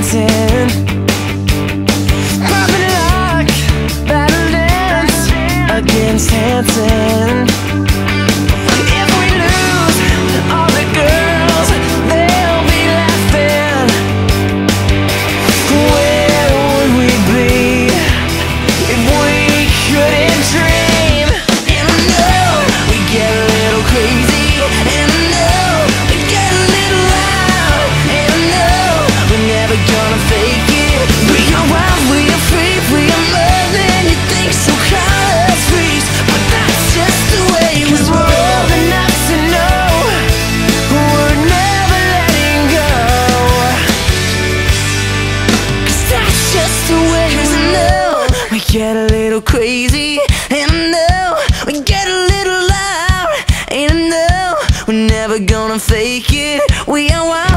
dancing. Popping lock, battle dance Against Hanson get a little crazy. And I know we get a little loud. And I know we're never gonna fake it. We are wild.